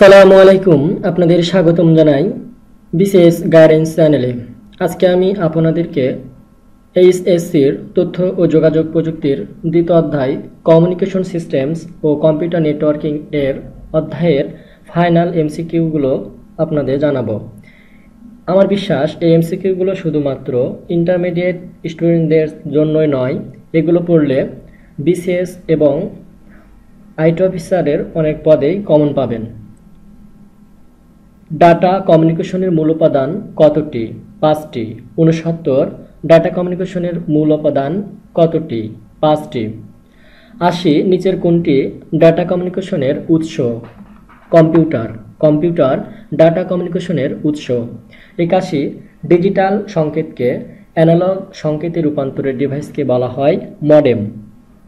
সালামু আলাইকুম, আপনাদের স্বাগতম জানাই বিশেষ গাইডেন্স চ্যানেলে। আজকে আমি আপনাদেরকে এইচএসসির তথ্য ও যোগাযোগ প্রযুক্তির দ্বিতীয় অধ্যায়, কমিউনিকেশন সিস্টেমস ও কম্পিউটার নেটওয়ার্কিং এর অধ্যায়ের ফাইনাল এমসিকিউগুলো আপনাদের জানাব। আমার বিশ্বাস, এই এমসিকিউগুলো শুধুমাত্র ইন্টারমিডিয়েট স্টুডেন্টদের জন্যই নয়, এগুলো পড়লে বিসিএস এবং আইটি অফিসারের অনেক পদেই কমন পাবেন। ডাটা কমিউনিকেশনের মূল উপাদান কতটি? পাঁচটি। উনসত্তর ডাটা কমিউনিকেশনের মূল উপাদান কতটি? পাঁচটি। আশি। নিচের কোনটি? ডাটা কমিউনিকেশনের উৎস। কম্পিউটার। কম্পিউটার ডাটা কমিউনিকেশনের উৎস। একাশি। ডিজিটাল সংকেতকে অ্যানালগ সংকেতে রূপান্তরের ডিভাইসকে বলা হয় মডেম।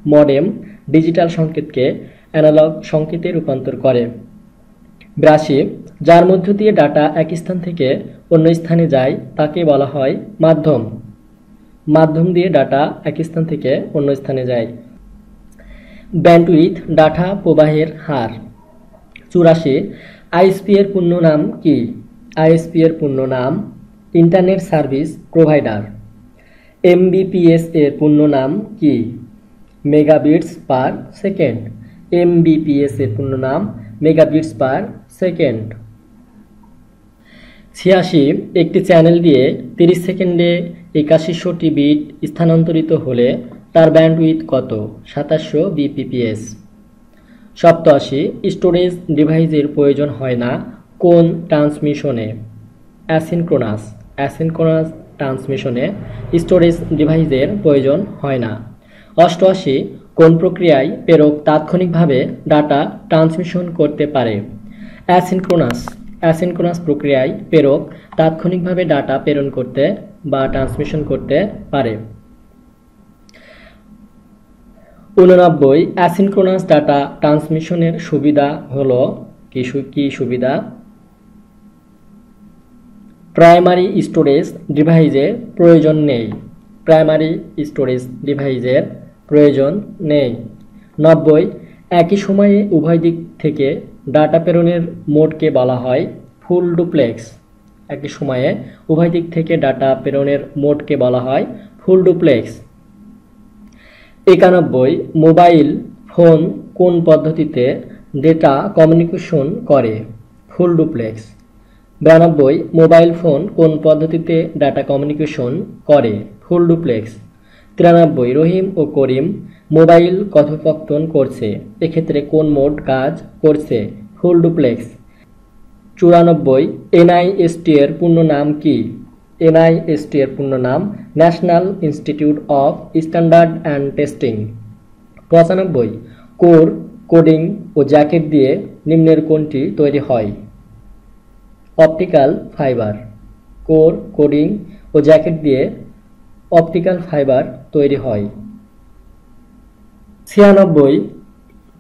মডেম ডিজিটাল সংকেতকে অ্যানালগ সংকেতে রূপান্তর করে। বিরাশি। যার মধ্য দিয়ে ডাটা এক স্থান থেকে অন্য স্থানে যায়, তাকে বলা হয় মাধ্যম। মাধ্যম দিয়ে ডাটা এক স্থান থেকে অন্য স্থানে যায়। ব্যান্ডউইথ ডাটা প্রবাহের হার। চুরাশি, আইএসপি এর পূর্ণ নাম কি? আইএসপি এর পূর্ণ নাম ইন্টারনেট সার্ভিস প্রোভাইডার। এমবিপিএস এর পূর্ণ নাম কি? মেগাবিটস পার সেকেন্ড। এমবিপিএস এর পূর্ণ নাম মেগাবিটস পার সেকেন্ড। ছিয়াশি একটি চ্যানেল দিয়ে তিরিশ সেকেন্ডে একাশিশোটি বিট স্থানান্তরিত হলে তার ব্যান্ডউইথ কত? সাতাশশো বিপিপিএস। সপ্তআশি, স্টোরেজ ডিভাইসের প্রয়োজন হয় না কোন ট্রান্সমিশনে? অ্যাসিনক্রোনাস। অ্যাসিনক্রোনাস ট্রান্সমিশনে স্টোরেজ ডিভাইসের প্রয়োজন হয় না। অষ্টআশি, কোন প্রক্রিয়ায় প্রেরক তাৎক্ষণিকভাবে ডাটা ট্রান্সমিশন করতে পারে? অ্যাসিনক্রোনাস। অ্যাসিনক্রোনাস প্রক্রিয়ায় প্রেরক তাৎক্ষণিকভাবে ডাটা প্রেরণ করতে বা ট্রান্সমিশন করতে পারে। উননব্বই, অ্যাসিনক্রোনাস ডাটা ট্রান্সমিশনের সুবিধা হল কি কি সুবিধা? প্রাইমারি স্টোরেজ ডিভাইসের প্রয়োজন নেই। প্রাইমারি স্টোরেজ ডিভাইসের প্রয়োজন নেই। নব্বই, একই সময়ে উভয় দিক থেকে ডাটা প্রেরণের মোডকে বলা হয় ফুল ডুপ্লেক্স। একই সময়ে উভয় দিক থেকে ডাটা প্রেরণের মোডকে বলা হয় ফুল ডুপ্লেক্স। একানব্বই, মোবাইল ফোন কোন পদ্ধতিতে ডেটা কমিউনিকেশন করে? Full duplex. বিরানব্বই, মোবাইল ফোন কোন পদ্ধতিতে ডাটা কমিউনিকেশন করে? Full duplex. তিরানব্বই, রহিম ও করিম মোবাইল কথোপকথন করছে। এক্ষেত্রে কোন মোড কাজ করছে? Full duplex. চুরানব্বই, এনআইএসটি এর পূর্ণ নাম কি? এনআইএসটি এর পূর্ণ নাম National Institute of Standard and Testing. পঁচানব্বই, কোর, কোডিং ও জ্যাকেট দিয়ে নিম্নের কোনটি তৈরি হয়? Optical fibre. কোর, কোডিং ও জ্যাকেট দিয়ে অপটিক্যাল ফাইবার তৈরি হয়। ছিয়ানব্বই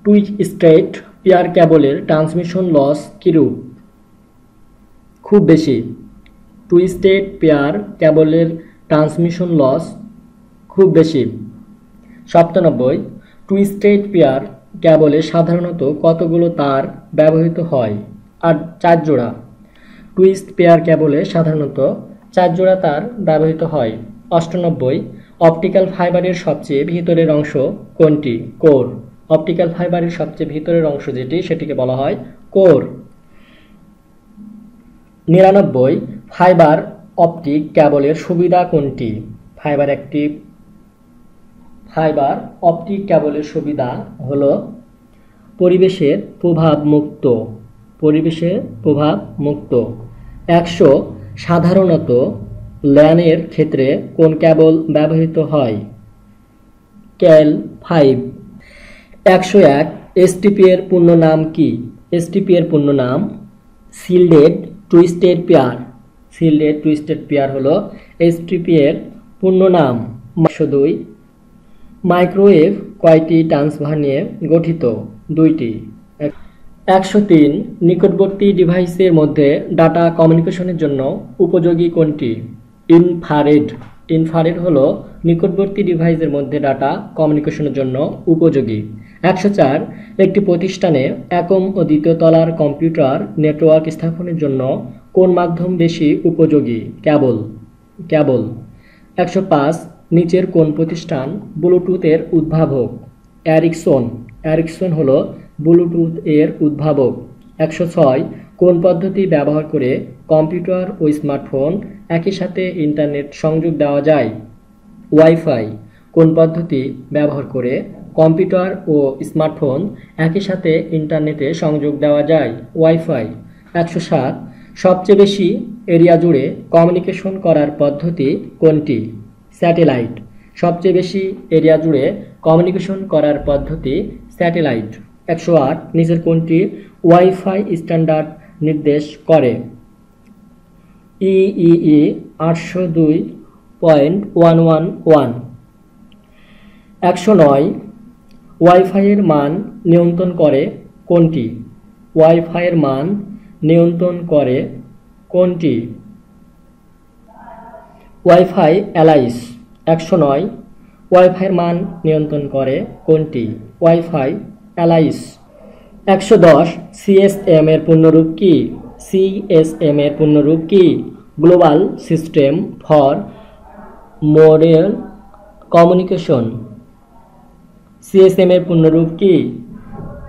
টুইচ স্ট্রেট পেয়ার ক্যাবলের ট্রান্সমিশন লস কিরূপ? খুব বেশি। টুইস্টেড পেয়ার ক্যাবলের ট্রান্সমিশন লস খুব বেশি। সপ্তানব্বই টুইস্টেড পেয়ার ক্যাবলে সাধারণত কতগুলো তার ব্যবহৃত হয়? আর চার জোড়া। টুইস্ট পেয়ার ক্যাবলে সাধারণত চার জোড়া তার ব্যবহৃত হয়। অষ্টানব্বই অপটিক্যাল ফাইবারের সবচেয়ে ভিতরের অংশ কোনটি? কোর। অপটিক্যাল ফাইবারের সবচেয়ে ভিতরের অংশ যেটি, সেটিকে বলা হয় কোর। নিরানব্বই, ফাইবার অপটিক ক্যাবলের সুবিধা কোনটি? ফাইবার একটি, ফাইবার অপটিক ক্যাবলের সুবিধা হলো পরিবেশের প্রভাব মুক্ত পরিবেশের প্রভাব মুক্ত একশো, সাধারণত ল্যানের ক্ষেত্রে কোন ক্যাবল ব্যবহৃত হয়? Cat five. একশো এক, এসটিপি এর পূর্ণ নাম কি? এসটিপি এর পূর্ণ নাম shielded twisted pair. Shielded twisted pair হলো এসটিপি এর পূর্ণ নাম। একশো দুই মাইক্রোওয়েভ কয়টি ট্রান্সফার নিয়ে গঠিত? দুইটি। একশো তিন, নিকটবর্তী ডিভাইসের মধ্যে ডাটা কমিউনিকেশনের জন্য উপযোগী কোনটি? ইনফারেড ইনফারেড হলো নিকটবর্তী ডিভাইসের মধ্যে ডাটা কমিউনিকেশনের জন্য উপযোগী। একশো চার, একটি প্রতিষ্ঠানে একম ও দ্বিতীয় তলার কম্পিউটার নেটওয়ার্ক স্থাপনের জন্য কোন মাধ্যম বেশি উপযোগী? ক্যাবল। ক্যাবল। একশো পাঁচ, নিচের কোন প্রতিষ্ঠান ব্লুটুথের উদ্ভাবক? অ্যারিকসন অ্যারিকসন হলো ব্লুটুথ এর উদ্ভাবক। একশো ছয়, কোন পদ্ধতি ব্যবহার করে কম্পিউটার ও স্মার্টফোন একই সাথে ইন্টারনেট সংযোগ দেওয়া যায়। ওয়াইফাই কোন পদ্ধতি ব্যবহার করে কম্পিউটার ও স্মার্টফোন একই সাথে ইন্টারনেটে সংযোগ দেওয়া যায়? ওয়াইফাই একশো সাত সবচেয়ে বেশি এরিয়া জুড়ে কমিউনিকেশন করার পদ্ধতি কোনটি? স্যাটেলাইট সবচেয়ে বেশি এরিয়া জুড়ে কমিউনিকেশন করার পদ্ধতি স্যাটেলাইট। একশো আট নিচের কোনটি ওয়াইফাই স্ট্যান্ডার্ড নির্দেশ করে? ইই আটশো দুই পয়েন্ট ওয়ান ওয়ান ওয়ান একশো নয় ওয়াইফাইয়ের মান নিয়ন্ত্রণ করে কোনটি? ওয়াইফাইয়ের মান নিয়ন্ত্রণ করে কোনটি? ওয়াইফাই অ্যালাইস একশো নয় ওয়াইফাইয়ের মান নিয়ন্ত্রণ করে কোনটি? ওয়াইফাই অ্যালাইস একশো দশ সিএসএম এর পূর্ণরূপ কি? সিএসএম এর পূর্ণরূপ কি? Global system for mobile communication GSM এর পূর্ণরূপ কি?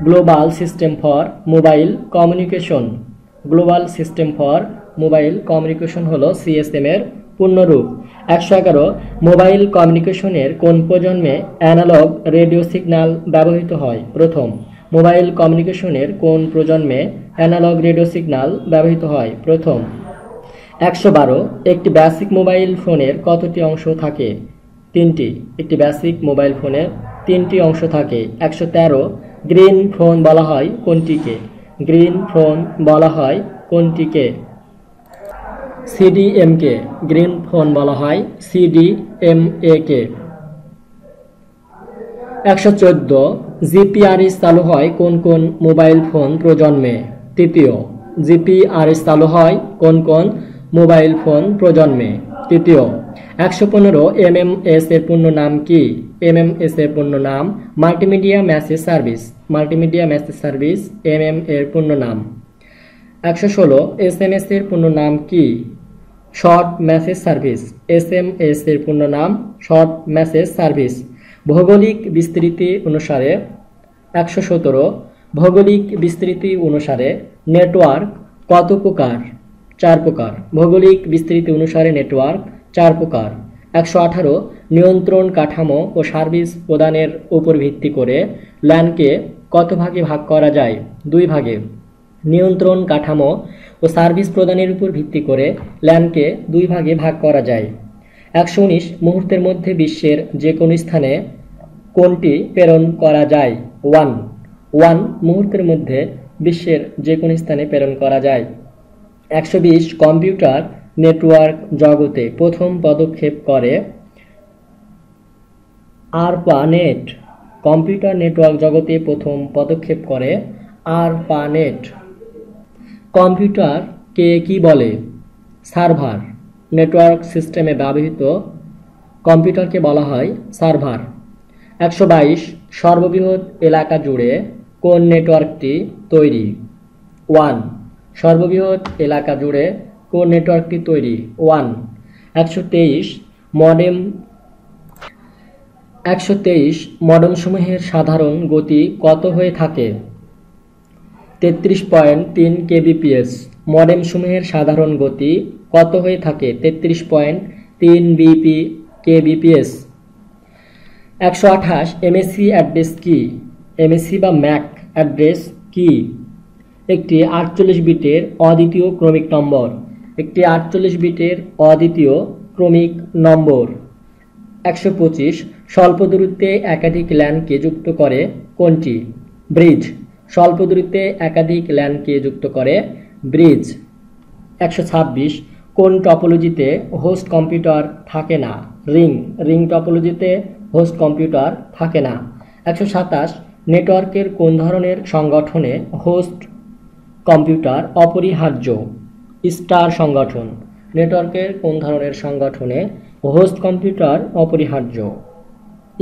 Global system for mobile communication global system for mobile communication হলো সিএসএম এর পূর্ণরূপ। একশো এগারো, মোবাইল কমিউনিকেশনের কোন প্রজন্মে অ্যানালগ রেডিও সিগন্যাল ব্যবহৃত হয়? প্রথম, মোবাইল কমিউনিকেশনের কোন প্রজন্মে অ্যানালগ রেডিও সিগন্যাল ব্যবহৃত হয়? প্রথম একশো বারো, একটি বেসিক মোবাইল ফোনের কতটি অংশ থাকে? তিনটি, একটি বেসিক মোবাইল ফোনের তিনটি অংশ থাকে। একশো তেরো গ্রিন ফোন বলা হয় কোনটিকে? গ্রিন ফোন বলা হয় কোনটিকে? সিডিএমকে গ্রিন ফোন বলা হয় সিডিএমএ কে একশো চোদ্দ জিপিআরএস চালু হয় কোন কোন মোবাইল ফোন প্রজন্মে? তৃতীয় জিপিআরএস চালু হয় কোন কোন মোবাইল ফোন প্রজন্মে। তৃতীয়, একশো পনেরো এমএমএস এর পূর্ণ নাম কি? এমএমএস এর পূর্ণ নাম multimedia message service. Multimedia message service MM এর পূর্ণ নাম। একশো ষোলো এস এম এস এর পূর্ণ নাম কি? Short message service. S M S এর পূর্ণ নাম শর্ট মেসেজ সার্ভিস। ভৌগোলিক বিস্তৃতি অনুসারে একশো সতেরো, ভৌগোলিক বিস্তৃতি অনুসারে নেটওয়ার্ক কত প্রকার? চার প্রকার। ভৌগোলিক বিস্তৃতি অনুসারে নেটওয়ার্ক চার প্রকার। একশো আঠারো, নিয়ন্ত্রণ কাঠামো ও সার্ভিস প্রদানের উপর ভিত্তি করে ল্যানকে কত ভাগে ভাগ করা যায়? দুই ভাগে। নিয়ন্ত্রণ কাঠামো ও সার্ভিস প্রদানের উপর ভিত্তি করে ল্যানকে দুই ভাগে ভাগ করা যায়। একশো উনিশ, মুহূর্তের মধ্যে বিশ্বের যে কোনো স্থানে কোনটি প্রেরণ করা যায়? ওয়ান। ওয়ান, মুহূর্তের মধ্যে বিশ্বের যে কোনো স্থানে প্রেরণ করা যায়। একশো বিশ কম্পিউটার নেটওয়ার্ক জগতে প্রথম পদক্ষেপ করে আরপানেট। কম্পিউটার নেটওয়ার্ক জগতে প্রথম পদক্ষেপ করে আরপানেট। কম্পিউটারকে কি বলে? সার্ভার। নেটওয়ার্ক সিস্টেমে ব্যবহৃত কম্পিউটারকে বলা হয় সার্ভার। একশো বাইশ সর্ববৃহৎ এলাকা জুড়ে কোন নেটওয়ার্কটি তৈরি? ওয়ান সর্ববৃহৎ এলাকা জুড়ে কোন নেটওয়ার্কটি তৈরি। ওয়ান, একশো তেইশ মডেম, একশো তেইশ মডেমসমূহের সাধারণ গতি কত হয়ে থাকে? তেত্রিশ পয়েন্ট তিন কেবিপিএস মডেমসমূহের সাধারণ গতি কত হয়ে থাকে? তেত্রিশ পয়েন্ট তিন বিপি কেবিপিএস একশো আঠাশ এমএসসি অ্যাড্রেস কি? এমএসসি বা ম্যাক অ্যাড্রেস কি? একটি আটচল্লিশ বিটের অদ্বিতীয় ক্রমিক নম্বর। একটি আটচল্লিশ বিটের অদ্বিতীয় ক্রমিক নম্বর। একশো পঁচিশ স্বল্প দূরত্বে একাধিক ল্যানকে যুক্ত করে কোনটি? ব্রিজ। স্বল্প দূরত্বে একাধিক ল্যানকে যুক্ত করে ব্রিজ। একশো ছাব্বিশ, কোন টপোলজিতে হোস্ট কম্পিউটার থাকে না? রিং। রিং টপোলজিতে হোস্ট কম্পিউটার থাকে না। একশো সাতাশ, নেটওয়ার্কের কোন ধরনের সংগঠনে হোস্ট কম্পিউটার অপরিহার্য। স্টার সংগঠন। নেটওয়ার্কের কোন ধরনের সংগঠনে হোস্ট কম্পিউটার অপরিহার্য?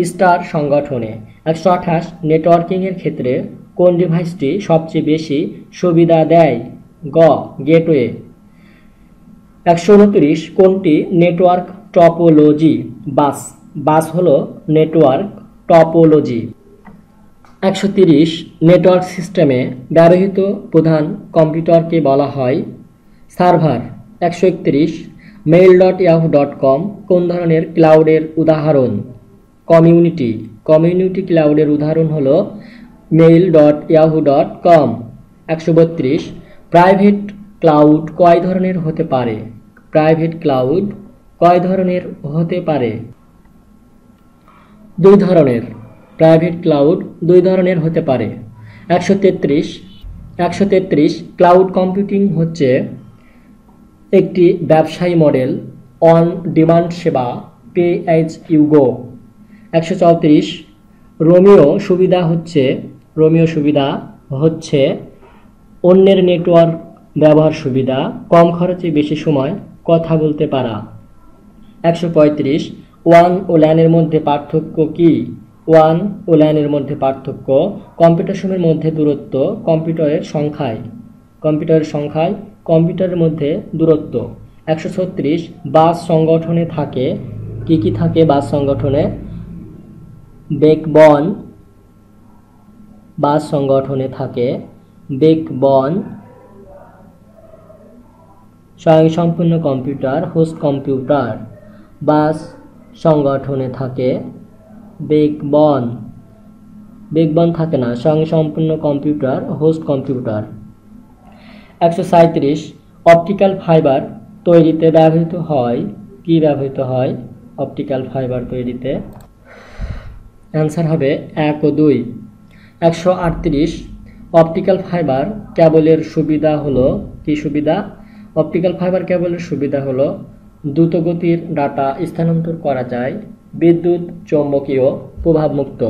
স্টার সংগঠনে একশো আঠাশ নেটওয়ার্কিংয়ের ক্ষেত্রে কোন ডিভাইসটি সবচেয়ে বেশি সুবিধা দেয়? গ, গেটওয়ে। একশো উনত্রিশ কোনটি নেটওয়ার্ক টপোলজি? বাস। বাস হলো নেটওয়ার্ক টপোলজি। একশো তিরিশ নেটওয়ার্ক সিস্টেমে ব্যবহৃত প্রধান কম্পিউটারকে বলা হয় সার্ভার। একশো একত্রিশ mail dot Yahoo dot com কোন ধরনের ক্লাউডের উদাহরণ? কমিউনিটি। কমিউনিটি ক্লাউডের উদাহরণ হল mail dot Yahoo dot com একশো বত্রিশ প্রাইভেট ক্লাউড কয় ধরনের হতে পারে? প্রাইভেট ক্লাউড কয় ধরনের হতে পারে? দুই ধরনের। প্রাইভেট ক্লাউড দুই ধরনের হতে পারে। একশো তেত্রিশ একশো তেত্রিশ ক্লাউড কম্পিউটিং হচ্ছে একটি ব্যবসায়ী মডেল, অন ডিমান্ড সেবা, পে অ্যাজ ইউ গো। একশো চৌত্রিশ, রোমিও সুবিধা হচ্ছে, রোমিও সুবিধা হচ্ছে অন্যের নেটওয়ার্ক ব্যবহার সুবিধা, কম খরচে বেশি সময়, কথা বলতে পারা। একশো পঁয়ত্রিশ, ওয়ান ও ল্যানের মধ্যে পার্থক্য কি? ওয়ান ও ল্যানের মধ্যে পার্থক্য, কম্পিউটার সময়ের মধ্যে দূরত্ব, কম্পিউটারের সংখ্যায়। কম্পিউটারের সংখ্যায়, কম্পিউটারের মধ্যে দূরত্ব। একশো ছত্রিশ, বাস সংগঠনে থাকে। কি কি থাকে বাস সংগঠনে? বেকবন, বাস সংগঠনে থাকে। বেকবন, স্বয়ংসম্পূর্ণ কম্পিউটার, হোস্ট কম্পিউটার। বাস সংগঠনে থাকে। বেকবন বেকবন থাকে না সঙ্গে স্বয়ংসম্পূর্ণ কম্পিউটার হোস্ট কম্পিউটার। একশো সাঁত্রিশ অপটিক্যাল ফাইবার তৈরিতে ব্যবহৃত হয়। কি ব্যবহৃত হয়? অপটিক্যাল ফাইবার তৈরিতে। অ্যান্সার হবে এক ও দুই। একশো আটত্রিশ অপটিক্যাল ফাইবার কেবলের সুবিধা হলো, কি সুবিধা? অপটিক্যাল ফাইবার কেবলের সুবিধা হলো, দ্রুতগতির ডাটা স্থানান্তর করা যায়। বিদ্যুৎ, চৌম্বকীয়, প্রভাবমুক্ত।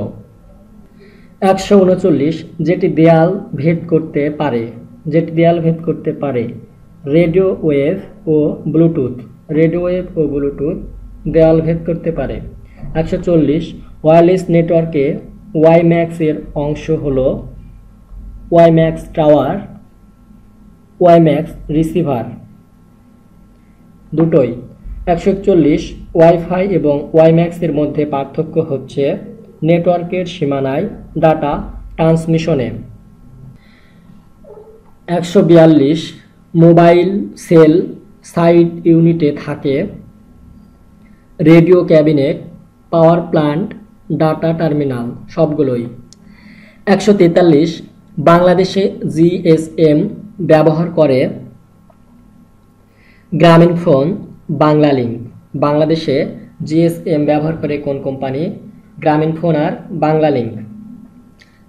একশো উনচল্লিশ, যেটি দেয়াল ভেদ করতে পারে, যেটি দেয়াল ভেদ করতে পারে। রেডিও ওয়েভ ও ব্লুটুথ, রেডিও ওয়েভ ও ব্লুটুথ দেয়াল ভেদ করতে পারে। একশো চল্লিশ ওয়্যারলেস নেটওয়ার্কে ওয়াইম্যাক্সের অংশ হল ওয়াইম্যাক্স টাওয়ার, ওয়াইম্যাক্স রিসিভার। দুটোই একশো একচল্লিশ, ওয়াইফাই এবং ওয়াইম্যাক্সের মধ্যে পার্থক্য হচ্ছে নেটওয়ার্কের সীমানায় ডাটা ট্রান্সমিশনে। একশো বিয়াল্লিশ, মোবাইল সেল সাইট ইউনিটে থাকে radio cabinet power plant, data terminal সবগুলোই। একশো তেতাল্লিশ, বাংলাদেশে জিএসএম ব্যবহার করে গ্রামীণ ফোন বাংলা লিঙ্ক। বাংলাদেশে জিএসএম ব্যবহার করে কোন কোম্পানি? গ্রামীণ ফোন আর বাংলা লিঙ্ক।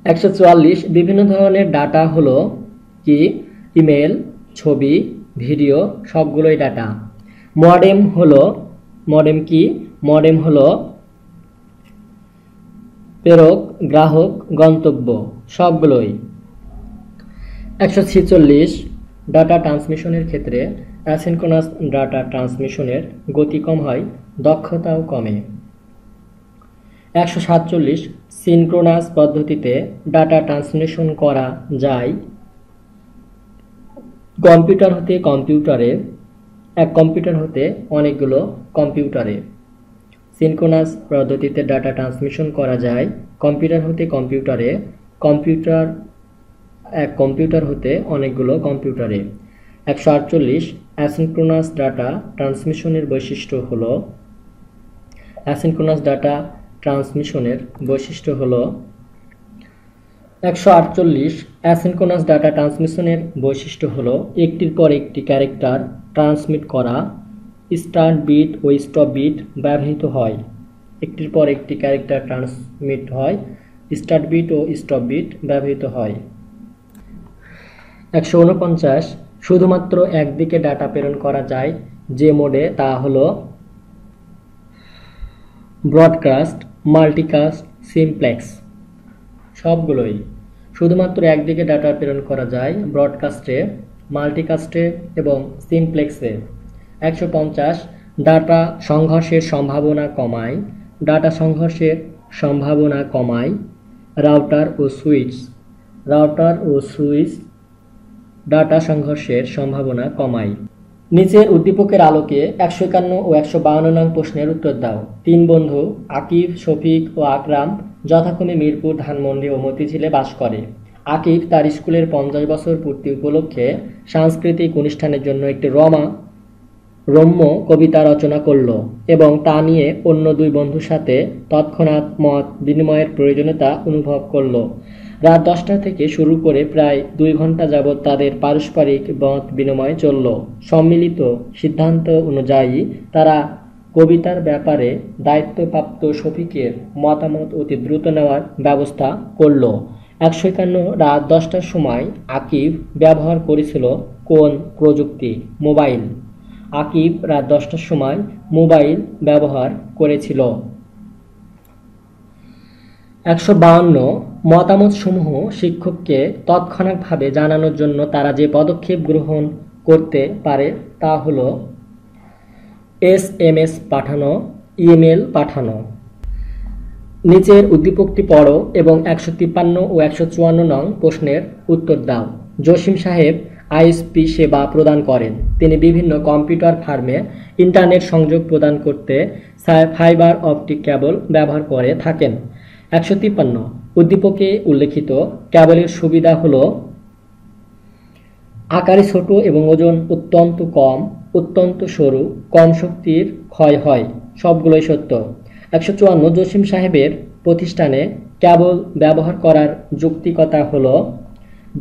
একশো চুয়াল্লিশ বিভিন্ন ধরনের ডাটা হলো কি? ইমেল, ছবি, ভিডিও, সবগুলোই ডাটা। মডেম হলো, মডেম কি? মডেম হলো প্রেরক, গ্রাহক, গন্তব্য, সবগুলোই। একশো ছেচল্লিশ ডাটা ট্রান্সমিশনের ক্ষেত্রে অ্যাসিনকোনাস ডাটা ট্রান্সমিশনের গতি কম হয়, দক্ষতাও কমে। একশো সাতচল্লিশ সিনক্রোনাস পদ্ধতিতে ডাটা ট্রান্সমিশন করা যায়। কম্পিউটার হতে কম্পিউটারে, এক কম্পিউটার হতে অনেকগুলো কম্পিউটারে। সিনক্রোনাস পদ্ধতিতে ডাটা ট্রান্সমিশন করা যায়, কম্পিউটার হতে কম্পিউটারে, কম্পিউটার, এক কম্পিউটার হতে অনেকগুলো কম্পিউটারে। একশো আটচল্লিশ অ্যাসিনক্রোনাস ডাটা ট্রান্সমিশনের বৈশিষ্ট্য হলো অ্যাসিনক্রোনাস ডাটা ট্রান্সমিশনের বৈশিষ্ট্য হলো একশো আটচল্লিশ অ্যাসিনক্রোনাস ডাটা ট্রান্সমিশনের বৈশিষ্ট্য হলো একটির পর একটি ক্যারেক্টার ট্রান্সমিট করা স্টার্ট বিট ও স্টপ বিট ব্যবহৃত হয়। একটির পর একটি ক্যারেক্টার ট্রান্সমিট হয়, স্টার্ট বিট ও স্টপ বিট ব্যবহৃত হয়। একশো উনপঞ্চাশ শুধুমাত্র একদিকে ডাটা প্রেরণ করা যায় যে মোডে, তা হল ব্রডকাস্ট, মাল্টিকাস্ট, সিমপ্লেক্স সবগুলোই। শুধুমাত্র একদিকে ডাটা প্রেরণ করা যায় ব্রডকাস্টে, মাল্টিকাস্টে এবং সিমপ্লেক্সে। একশো পঞ্চাশ, ডাটা সংঘর্ষের সম্ভাবনা কমায়, ডাটা সংঘর্ষের সম্ভাবনা কমায়, রাউটার ও সুইচ। রাউটার ও সুইচ ডাটা সংঘর্ষের সম্ভাবনা কমায় নিচের উদ্দীপকের আলোকে একশো একান্ন ও একশো বাউন্ন নং প্রশ্নের উত্তর দাও। তিন বন্ধু, আকিব, শফিক ও আকরাম যথাক্রমে মিরপুর, ধানমন্ডি ও মতিঝিলে বাস করে। আকিব তার স্কুলের পঞ্চাশ বছর পূর্তি উপলক্ষে সাংস্কৃতিক অনুষ্ঠানের জন্য একটি রমা, রম্য কবিতা রচনা করল এবং তা নিয়ে অন্য দুই বন্ধুর সাথে তৎক্ষণাৎ মত বিনিময়ের প্রয়োজনীয়তা অনুভব করল। রাত দশটা থেকে শুরু করে প্রায় দুই ঘণ্টা যাবৎ তাদের পারস্পরিক মত বিনিময় চলল। সম্মিলিত সিদ্ধান্ত অনুযায়ী তারা কবিতার ব্যাপারে দায়িত্বপ্রাপ্ত শফিকের মতামত অতি দ্রুত নেওয়ার ব্যবস্থা করল। একশো একান্ন রাত দশটার সময় আকিব ব্যবহার করেছিল কোন প্রযুক্তি? মোবাইল। আকিব রাত দশটার সময় মোবাইল ব্যবহার করেছিল। একশো বাউন্ন মতামতসমূহ শিক্ষককে তৎক্ষণাৎভাবে জানানোর জন্য তারা যে পদক্ষেপ গ্রহণ করতে পারে তা হল এস এম এস পাঠানো, ইমেল পাঠানো। নিচের উদ্দীপকটি পড়ো এবং একশো তিপ্পান্ন ও একশো চুয়ান্ন নং প্রশ্নের উত্তর দাও। জসিম সাহেব আইএসপি সেবা প্রদান করেন। তিনি বিভিন্ন কম্পিউটার ফার্মে ইন্টারনেট সংযোগ প্রদান করতে ফাইবার অপটিক কেবল ব্যবহার করে থাকেন। একশো তিপ্পান্ন। উদ্দীপকে উল্লেখিত ক্যাবলের সুবিধা হল আকারে ছোট এবং ওজন অত্যন্ত কম, অত্যন্ত সরু, কম শক্তির ক্ষয় হয়, সবগুলোই সত্য। একশো চুয়ান্ন জসিম সাহেবের প্রতিষ্ঠানে ক্যাবল ব্যবহার করার যৌক্তিকতা হল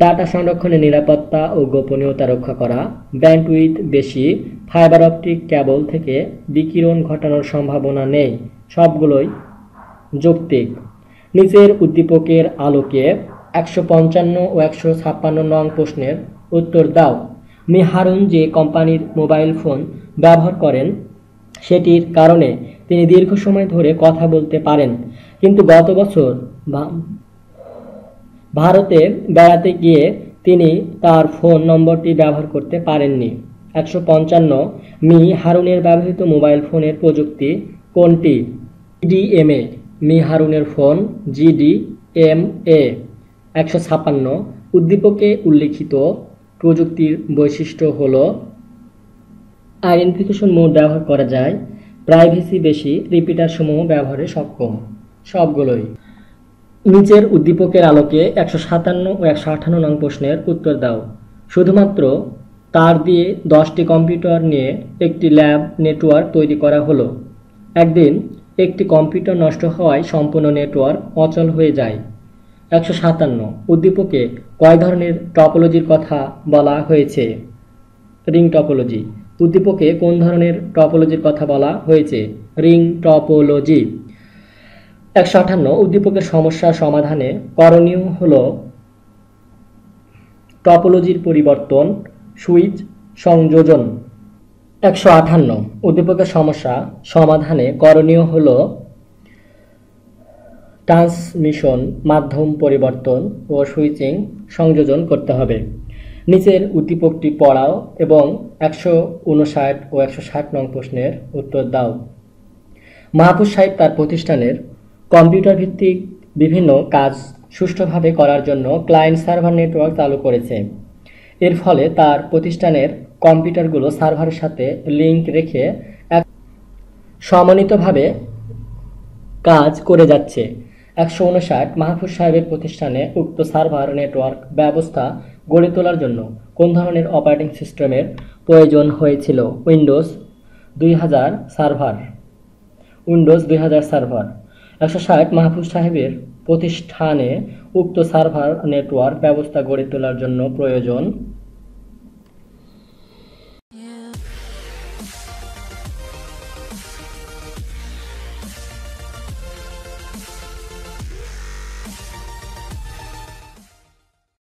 ডাটা সংরক্ষণের নিরাপত্তা ও গোপনীয়তা রক্ষা করা, ব্যান্ডউইথ বেশি, ফাইবার অপটিক ক্যাবল থেকে বিকিরণ ঘটানোর সম্ভাবনা নেই, সবগুলোই যৌক্তিক। নিচের উদ্দীপকের আলোকে একশো পঞ্চান্ন ও একশো ছাপ্পান্ন নং প্রশ্নের উত্তর দাও। মিহারুন যে কোম্পানির মোবাইল ফোন ব্যবহার করেন, সেটির কারণে তিনি দীর্ঘ সময় ধরে কথা বলতে পারেন। কিন্তু গত বছর ভারতে বেড়াতে গিয়ে তিনি তার ফোন নম্বরটি ব্যবহার করতে পারেননি। একশো পঞ্চান্ন মি হারুনের ব্যবহৃত মোবাইল ফোনের প্রযুক্তি কোনটি? ডিএমএ মি হারুনের ফোন জিডি এম এ, একশো ছাপান্ন উদ্দীপকে উল্লিখিত। প্রযুক্তির বৈশিষ্ট্য হল, আইডেন্টিফিকেশন মোড ব্যবহার করা যায়, প্রাইভেসি বেশি রিপিটার সমূহ ব্যবহারে সক্ষম, সবগুলোই। নিচের উদ্দীপকের আলোকে একশো সাতান্ন ও একশো আঠান্ন নং প্রশ্নের উত্তর দাও। শুধুমাত্র তার দিয়ে দশটি কম্পিউটার নিয়ে একটি ল্যাব নেটওয়ার্ক তৈরি করা হলো। একদিন একটি কম্পিউটার নষ্ট হওয়ায় সম্পূর্ণ নেটওয়ার্ক অচল হয়ে যায়। একশো সাতান্ন, উদ্দীপকে কয় ধরনের টপোলজির কথা বলা হয়েছে? রিং টপোলজি, উদ্দীপকে কোন ধরনের টপোলজির কথা বলা হয়েছে? Ring topology. একশো আঠান্ন উদ্দীপকের সমস্যা সমাধানে করণীয় হল টপোলজির পরিবর্তন, সুইচ, সংযোজন। একশো আঠান্ন। উদ্দীপকের সমস্যা, সমাধানে করণীয় হল ট্রান্সমিশন, মাধ্যম পরিবর্তন ও সুইচিং সংযোজন করতে হবে। নিচের উদ্দীপকটি পড়াও এবং একশো উনষাট ও একশো ষাট নং প্রশ্নের উত্তর দাও। মাহফুজ সাহেব তার প্রতিষ্ঠানের কম্পিউটার ভিত্তিক বিভিন্ন কাজ সুষ্ঠুভাবে করার জন্য ক্লায়েন্ট সার্ভার নেটওয়ার্ক চালু করেছে। এর ফলে তার প্রতিষ্ঠানের কম্পিউটারগুলো সার্ভারের সাথে লিঙ্ক রেখে এক সমন্বিতভাবে কাজ করে যাচ্ছে। একশো উনষাট মাহফুজ সাহেবের প্রতিষ্ঠানে উক্ত সার্ভার নেটওয়ার্ক ব্যবস্থা গড়ে তোলার জন্য কোন ধরনের অপারেটিং সিস্টেমের প্রয়োজন হয়েছিল? উইন্ডোজ দুই হাজার সার্ভার। উইন্ডোজ দুই হাজার সার্ভার। একশো ষাট মাহফুজ সাহেবের প্রতিষ্ঠানে উক্ত সার্ভার নেটওয়ার্ক ব্যবস্থা গড়ে তোলার জন্য প্রয়োজন